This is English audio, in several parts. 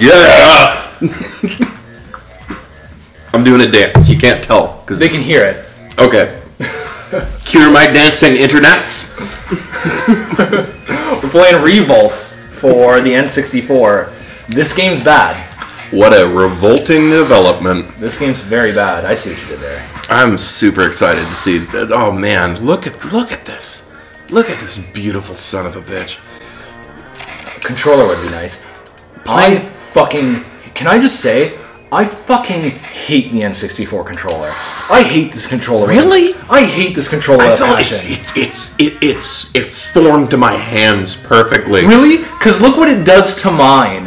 yeah. I'm doing a dance. You can't tell because They can hear it. Okay. Cure my dancing internets. We're playing Revolt for the N64. This game's bad. What a revolting development. This game's very bad. I see what you did there. I'm super excited to see that. Oh man, look at look at this. Look at this beautiful son of a bitch. Controller would be nice. I fucking. Can I just say, I fucking hate the N64 controller. I hate this controller. Really? I hate this controller. I feel like it's, it, it's it, it's it formed to my hands perfectly. Really? Because look what it does to mine.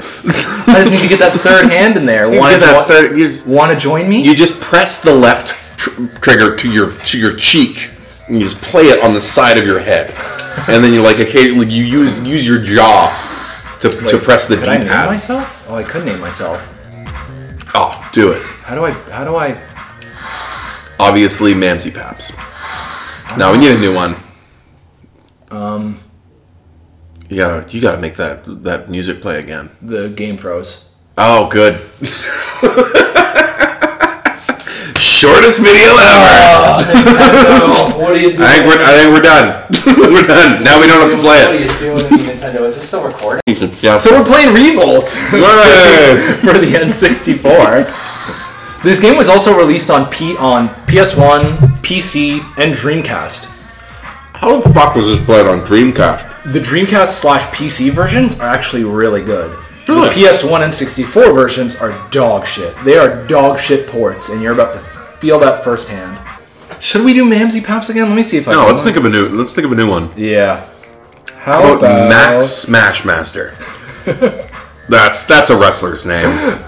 I just need to get that third hand in there. Want to get that third- you just- Want to join me? You just press the left tr- trigger to your to your cheek, and you just play it on the side of your head, and then you like occasionally you use use your jaw to, to press the Could I name D-pad. myself? Oh, I could name myself. Oh, do it. How do I? How do I? Obviously, Mamsie Paps. Now we need a new one. Um, You gotta you gotta make that that music play again. the game froze. Oh, good. Shortest video ever. Oh, what are you doing? I think we're I think we're done. we're done. Now we don't have to play it. What are you doing Nintendo? Is this still recording? Yeah. So we're playing Revolt for the N64. This game was also released on P on PS1, PC, and Dreamcast. How the fuck was this played on Dreamcast? The Dreamcast slash PC versions are actually really good. The PS1 and 64 versions are dog shit. They are dog shit ports, and you're about to feel that firsthand. Should we do Mamsie Paps again? Let me see if I No, can. let's think of a new. Let's think of a new one. Yeah. How, How about about Max Smash Master? that's that's a wrestler's name.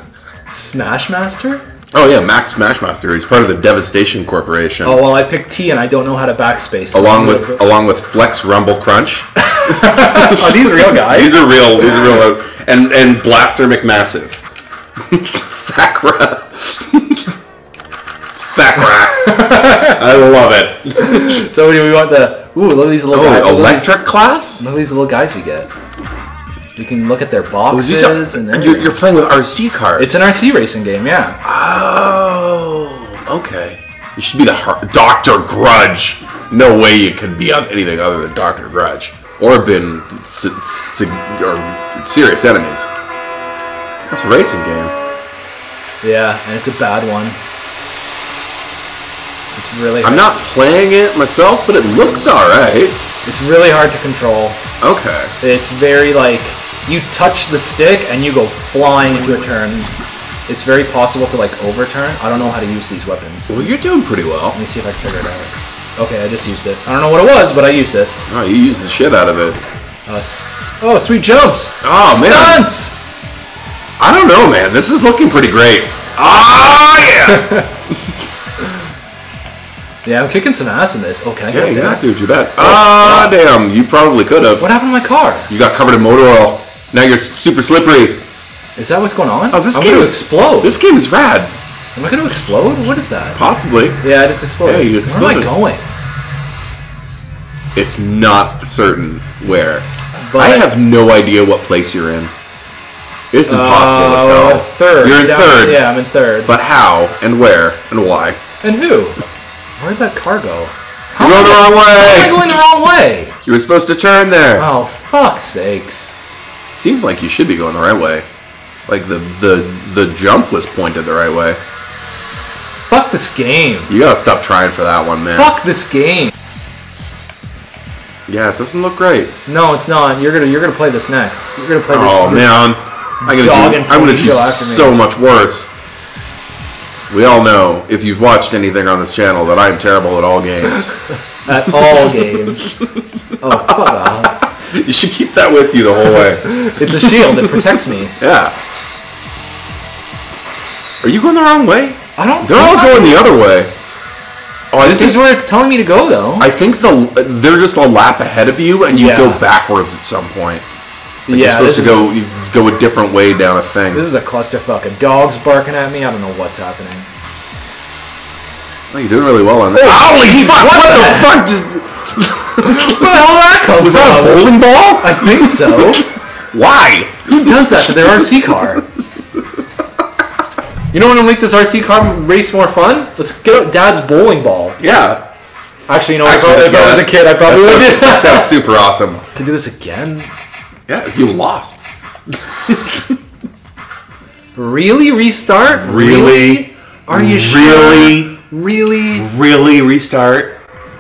Smash Master? Oh yeah, Max Smashmaster. He's part of the Devastation Corporation. Oh well, I picked T and I don't know how to backspace. so along with gonna- along with Flex Rumble Crunch. are these real guys? These are real. These are real. And and Blaster McMassive. Thakra. Thakra. I love it. so do we want the? Ooh, look at these little guys. Oh, Look these- electric class. Look at these little guys we get. You can look at their oh, boxes this a- and you're, you're playing with RC cards. It's an RC racing game, yeah. Oh, okay. You should be the har- Doctor Grudge. No way you could be on anything other than Doctor Grudge, or been s- s- or serious enemies. That's a racing game. Yeah, and it's a bad one. It's really. I'm not playing it myself, but it looks alright. It's really hard to control. Okay. It's very like you touch the stick and you go flying into a turn. It's very possible to like overturn. I don't know how to use these weapons. Well, you're doing pretty well. Let me see if I can figure it out. Okay, I just used it. I don't know what it was, but I used it. Oh, you used the shit out of it. Uh, Us. Oh, sweet jumps! Oh, man. Stunts! I don't know, man. This is looking pretty great. Oh yeah. Yeah, I'm kicking some ass in this. Oh, can I yeah, get you're there? not doing too bad. Ah, damn. You probably could have. What happened to my car? You got covered in motor oil. Now you're super slippery. Is that what's going on? Oh, this I'm game is explode. This game is rad. Am I gonna explode? What is that? Possibly. Yeah, I just exploded. Yeah, you just Where am I exploded. going? It's not certain where. But I have no idea what place you're in. It's impossible uh, to tell. third. You're in down- third. Yeah, I'm in third. But how and where and why? and who? Where'd that car go? How You're going the am I going the wrong way? You were supposed to turn there. Oh, fuck's sakes. Seems like you should be going the right way. Like the the the jump was pointed the right way. Fuck this game. You gotta stop trying for that one, man. Fuck this game. Yeah, it doesn't look great. No, it's not. You're gonna you're gonna play this next. You're gonna play this. Oh this- man, I'm gonna dog do, and I'm gonna do show after me. so much worse. We all know if you've watched anything on this channel that I'm terrible at all games. At all games. Oh fuck off. you should keep that with you the whole way. It's a shield. It protects me. Yeah. Are you going the wrong way? I don't. They're all going the other way. Oh, I This think, is where it's telling me to go, though. I think the they're just a lap ahead of you, and you Yeah. go backwards at some point. Like yeah, you're supposed to go you go a different way down a thing. this is a clusterfuck. A dog's barking at me. I don't know what's happening. Oh, you're doing really well on that. Oh, Holy geez, fuck! what What, the the fuck? Just Where the hell did that come was that a bowling ball? I think so. Why? Who does that to their RC car? You know what will make this RC car race more fun? Let's get out Dad's bowling ball. Yeah. Actually, you know, Actually, if, I, if I was a kid, I probably would sounds, do that that. sounds super awesome. to do this again? Yeah, you lost. Really restart? Really? Are you Really? sure? Really? Really restart?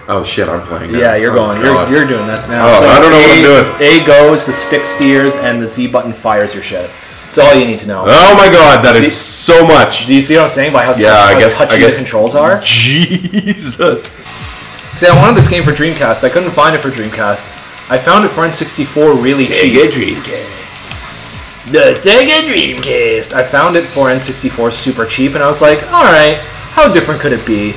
Oh shit, I'm playing. now. Yeah, you're Oh, going. You're, you're doing this now. Oh, I don't know what I'm doing. A goes, the stick steers, and the Z button fires your shit. That's all you need to know. Oh my god, that is See- so much. Do you see what I'm saying by how, Yeah, I how guess- touchy I guess- the controls are? Jesus. See, I wanted this game for Dreamcast. I couldn't find it for Dreamcast. I found it for N64 really cheap. Sega Dreamcast. The Sega Dreamcast. I found it for N64 super cheap, and I was like, all right, how different could it be?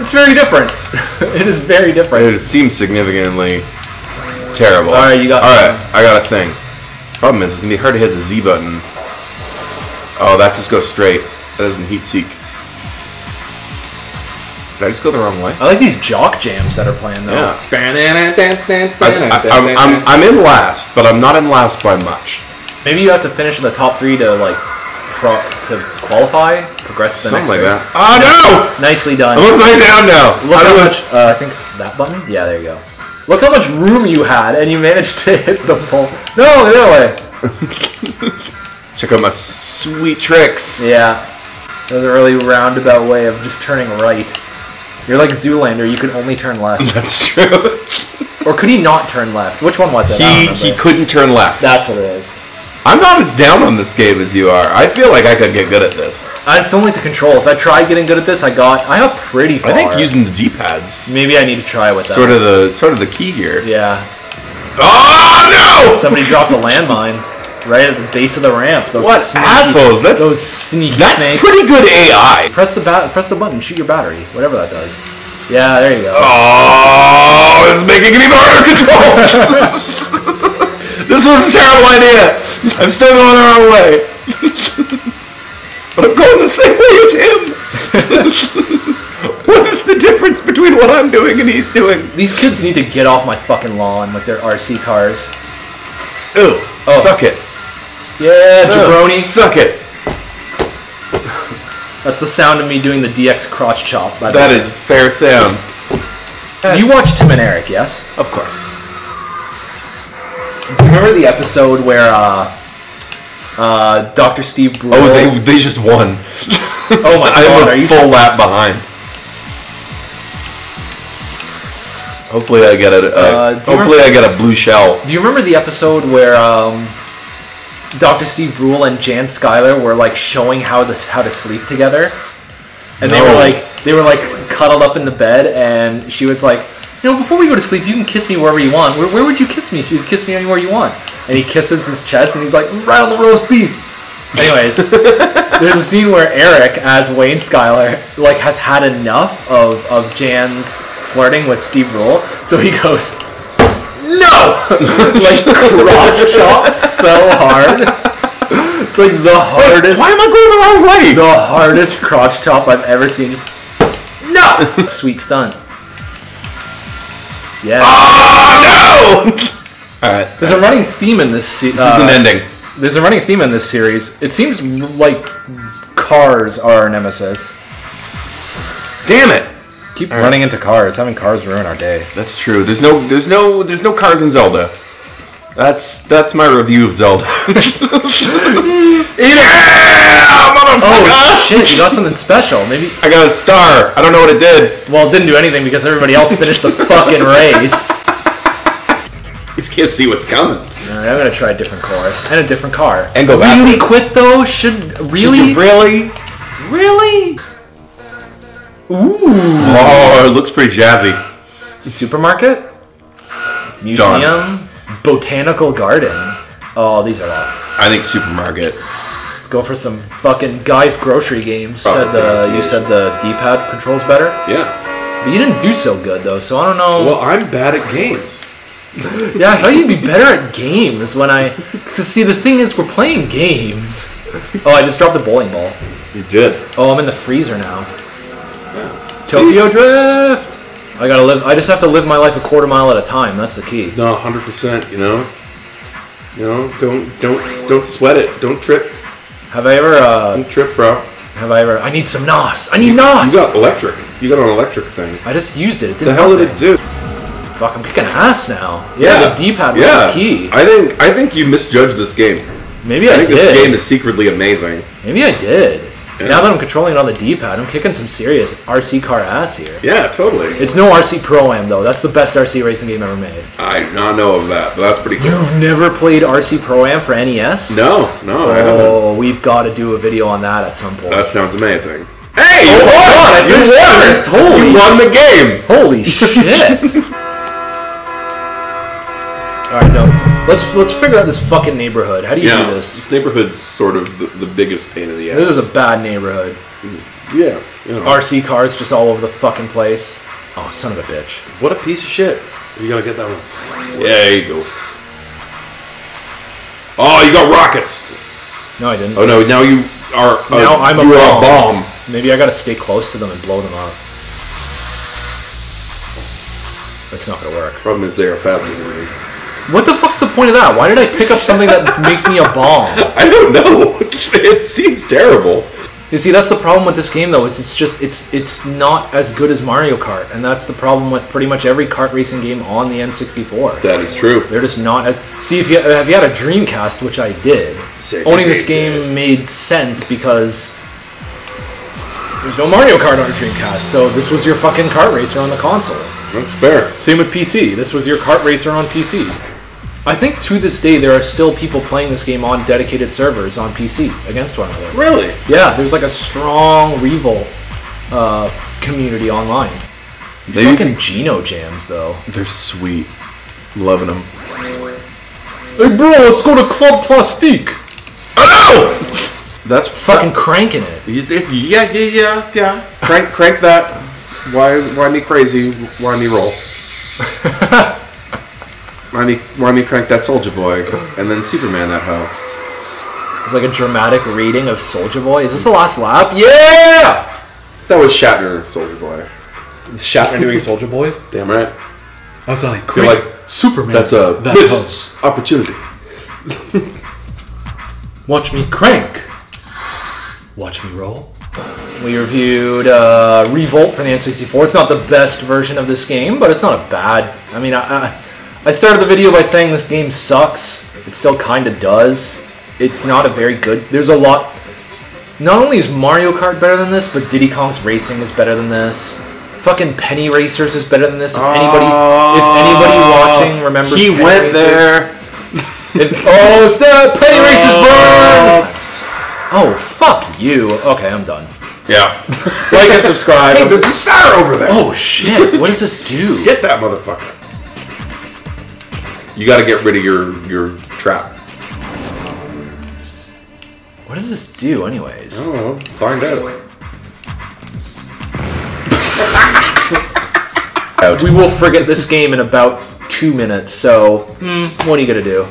It's very different. it is very different. It seems significantly terrible. All right, you got All right, I got a thing. Problem is, it's gonna be hard to hit the Z button. Oh, that just goes straight. That doesn't heat seek. Did I just go the wrong way? I like these jock jams that are playing though. Yeah. I, I'm, I'm, I'm in last, but I'm not in last by much. Maybe you have to finish in the top three to like pro to qualify, progress to the Something like next. that. Oh no! Nicely done. I'm upside down now. Look How how much. Uh, I think that button. Yeah, there you go. Look how much room you had, and you managed to hit the pole. No, the other way. Check out my sweet tricks. Yeah, that was a really roundabout way of just turning right. You're like Zoolander. You can only turn left, That's true. or could he not turn left? Which one was it? He he couldn't turn left. That's what it is. I'm not as down on this game as you are. I feel like I could get good at this. I still like the controls. I tried getting good at this. I got. I got pretty far. I think using the D-pads Maybe I need to try with that. sort of the sort of the key here. Yeah. Oh no! Somebody dropped a landmine right at the base of the ramp. Those What sneaky- assholes? That's Those sneaky that's snakes. pretty good AI. Press the bat. Press the button. Shoot your battery. Whatever that does. Yeah, there you go. Oh, this is making it even harder control. this was a terrible idea. I'm still going the wrong way. but I'm going the same way as him. what is the difference between what I'm doing and he's doing? These kids need to get off my fucking lawn with their RC cars. Ew. Oh. Suck it. Yeah, jabroni. Suck it. That's the sound of me doing the DX crotch chop. By the That way. is fair sound. You watch Tim and Eric, yes? Of course. Do you remember the episode where uh, uh, Dr. Steve Brule? Oh, they, they just won. Oh my god, I'm are a you full lap behind. Hopefully I get a. Uh, Uh, do you hopefully I get a blue shell. Do you remember the episode where um, Dr. Steve Brule and Jan Skylar were like showing how to how to sleep together? And they were like they were like cuddled up in the bed, and she was like, you know, before we go to sleep, you can kiss me wherever you want. Where, where would you kiss me? If you kiss me anywhere you want. And he kisses his chest, and he's like, right on the roast beef. Anyways, there's a scene where Eric, as Wayne Skylar, like has had enough of of Jan's flirting with Steve Brule, so he goes, no, like crotch chop so hard. It's like the hardest, Why am I going the wrong way? the hardest crotch chop I've ever seen. Just, no, sweet stunt. Yeah, Oh no! All right. there's a running theme in this. Se- This is an uh, ending. There's a running theme in this series. It seems like cars are our nemesis. Damn it! Keep running into cars, having cars ruin our day. That's true. There's no, there's no, there's no cars in Zelda. That's that's my review of Zelda. yeah! Oh shit! You got something special. Maybe. I got a star. I don't know what it did. Well, it didn't do anything because everybody else finished the fucking race. You just can't see what's coming. Alright, I'm gonna try a different course and a different car. And go really backwards. quick though. Should Should really? you really, really? Ooh. Oh, it looks pretty jazzy. Supermarket, museum, botanical garden. Oh, these are all. I think supermarket. Let's go for some fucking guys grocery games. Said the guys, you said the D-pad controls better, Yeah. but you didn't do so good though. So I don't know. Well, I'm bad at games. Yeah, I thought you'd be better at games when I. Cause see, the thing is, we're playing games. Oh, I just dropped the bowling ball. You did. Oh, I'm in the freezer now. Yeah. Tokyo Drift. I gotta live. I just have to live my life a quarter mile at a time. That's the key. No, hundred percent. You know. You know, don't don't don't sweat it. Don't trip. Have I ever? Uh, Don't trip, bro. Have I ever? I need some NOS. I need NOS. You got electric. You got an electric thing. I just used it. It did The hell did it do? Fuck, I'm kicking ass now. Yeah, the D-pad was yeah. the key. I think I think you misjudged this game. Maybe I I, think did. this game is secretly amazing. Maybe I did. Yeah. Now that I'm controlling it on the D-pad, I'm kicking some serious RC car ass here. Yeah, totally. It's no RC Pro Am though. That's the best RC racing game ever made. I not know of that, but that's pretty cool. You've never played RC Pro Am for NES? No, no, I haven't. Oh, we've got to do a video on that at some point. That sounds amazing. Hey, oh you Oh my won! God, you won! Holy you won the game. Holy shit! All right, no. Let's let's figure out this fucking neighborhood. How do you Yeah, do this? this neighborhood's sort of the, the biggest pain in the ass. This is a bad neighborhood. yeah. you know. RC cars just all over the fucking place. Oh, son of a bitch. What a piece of shit. You gotta get that one. Yeah, there you go. Oh, you got rockets. No, I didn't. Oh no, now you are. Uh, Now I'm a you are bomb. a bomb. Maybe I gotta stay close to them and blow them up. That's not gonna work. Problem is, they are fast moving. What the fuck's the point of that? Why did I pick up something that makes me a bomb? I don't know. it seems terrible. You see, that's the problem with this game, though. Is it's just it's it's not as good as Mario Kart, and that's the problem with pretty much every kart racing game on the N64. That is true. They're just not as. See, if you have you had a Dreamcast, which I did, Sega owning this game made sense because there's no Mario Kart on a Dreamcast, so this was your fucking kart racer on the console. That's fair. Same with PC. This was your kart racer on PC. I think to this day there are still people playing this game on dedicated servers on PC against one another. Really? Yeah, there's like a strong Revolt uh, community online. These Maybe if fucking Geno jams, though. They're sweet. Loving them. Hey, bro, let's go to Club Plastique. Oh! That's Fucking cranking it. Yeah, yeah, yeah, yeah. Crank, crank that. Why, why me crazy? Why me roll? why me, why me crank that Soulja Boy and then Superman that hoe? It's like a dramatic reading of Soulja Boy. Is this the last lap? Yeah! That was Shatner Soulja Boy. Is Shatner doing Soulja Boy? Damn right. I was like, You're like Superman. that's a that missed opportunity. Watch me crank. Watch me roll. We reviewed uh, Revolt for the N64. It's not the best version of this game, but it's not a bad. I mean, I, I, I started the video by saying this game sucks. It still kind of does. It's not a very good. There's a lot. Not only is Mario Kart better than this, but Diddy Kong's Racing is better than this. Fucking Penny Racers is better than this. If anybody, if anybody oh, watching remembers, He Penny went Racers- there. if, oh snap! Penny oh. Racers burn! Oh fuck you. Okay, I'm done. Yeah. Like and subscribe. hey, there's a star over there. oh shit! What does this do? Get that motherfucker. You got to get rid of your your trap. What does this do, anyways? Oh, well, find out. We will forget this game in about two minutes. So, hmm, what are you gonna do?